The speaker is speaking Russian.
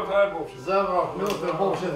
Його знає Бог. Забрав, ну, а Бог ще